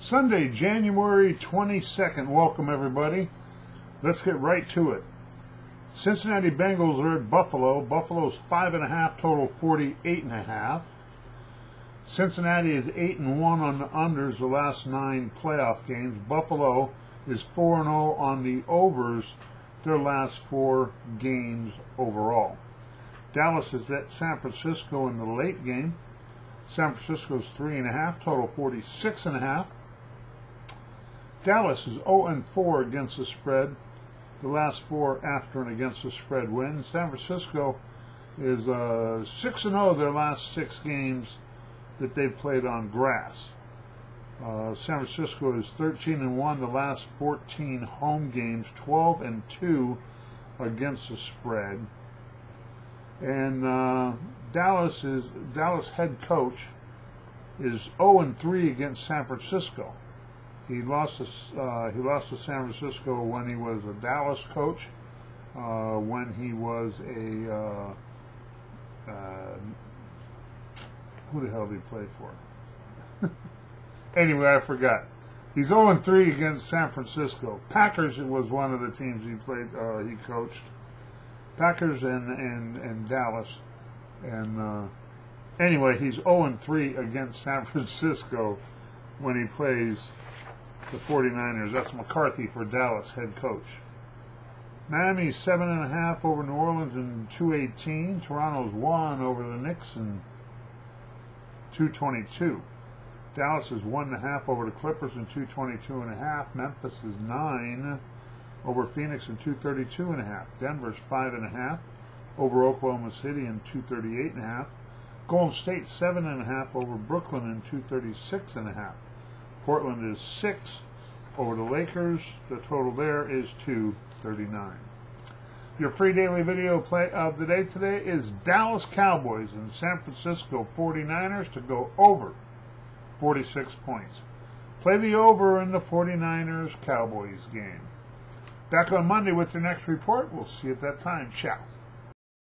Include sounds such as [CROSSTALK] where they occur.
Sunday, January 22nd. Welcome, everybody. Let's get right to it. Cincinnati Bengals are at Buffalo. Buffalo's five and a half, total 48 and a half. Cincinnati is eight and one on the unders the last nine playoff games. Buffalo is four and zero on the overs their last four games overall. Dallas is at San Francisco in the late game. San Francisco's three and a half, total 46 and a half. Dallas is 0 and 4 against the spread. The last four after and against the spread wins. San Francisco is uh, 6 and 0 their last six games that they've played on grass. Uh, San Francisco is 13 and 1 the last 14 home games, 12 and 2 against the spread. And uh, Dallas is Dallas head coach is 0 and 3 against San Francisco. He lost to uh, he lost to San Francisco when he was a Dallas coach, uh, when he was a uh, uh, who the hell did he play for? [LAUGHS] anyway, I forgot. He's 0 and 3 against San Francisco. Packers was one of the teams he played. Uh, he coached. Packers and and and Dallas, and anyway, he's 0 and 3 against San [LAUGHS] Francisco when he plays the 49ers. That's McCarthy for Dallas head coach. Miami's seven and a half over New Orleans in 218. Toronto's one over the Knicks in 222. Dallas is one and a half over the Clippers in 222 and a half. Memphis is nine over Phoenix in 232 and a half. Denver's five and a half over Oklahoma City in 238 and a half. Golden State seven and a half over Brooklyn in 236 and a half. Portland is six over the Lakers. The total there is 239. Your free daily video play of the day today is Dallas Cowboys and San Francisco 49ers to go over 46 points. Play the over in the 49ers Cowboys game. Back on Monday with your next report. We'll see you at that time. Ciao.